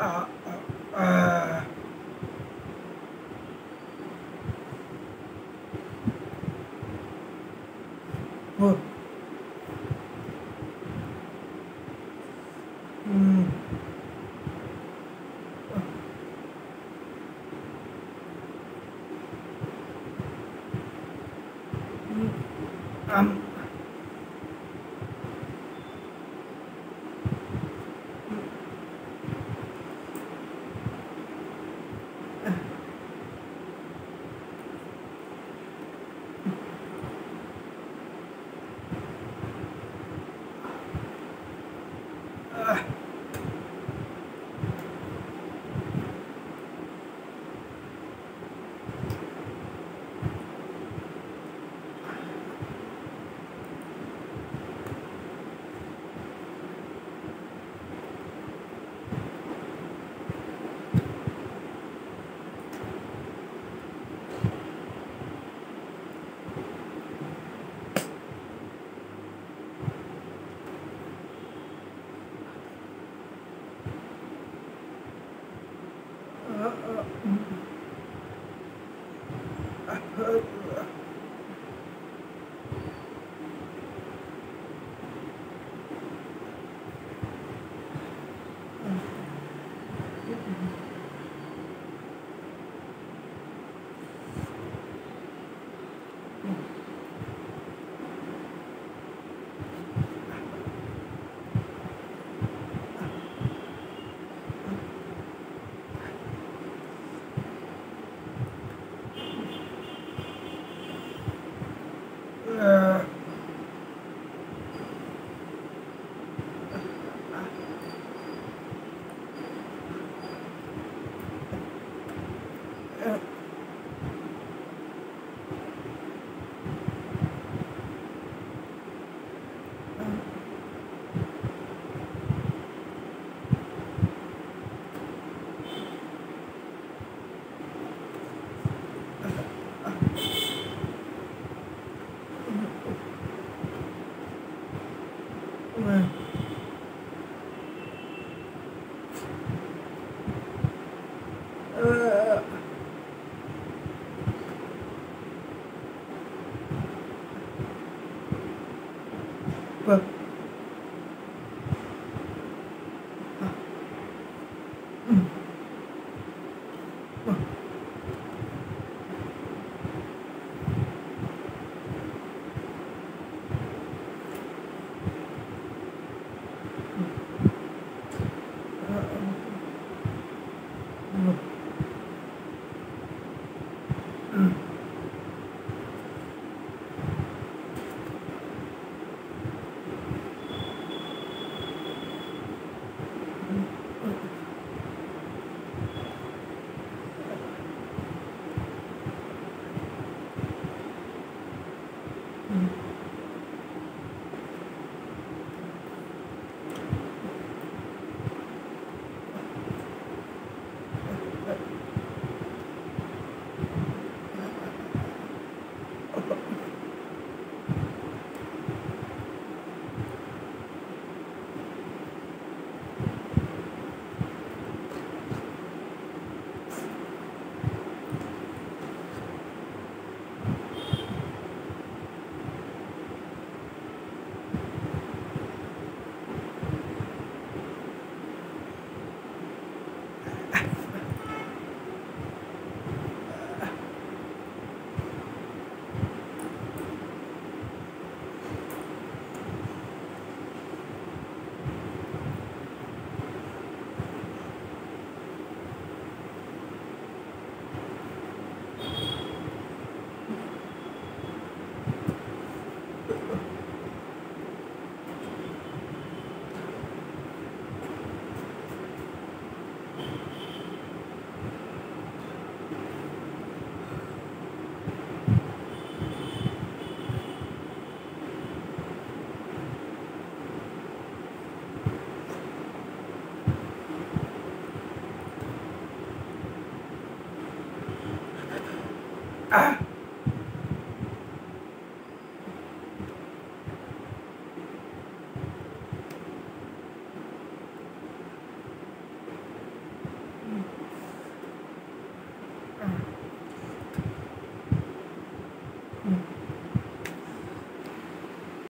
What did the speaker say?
uh, uh, good mm. um Mm-hmm. I heard Uh... vâng. À, à, à. Ah!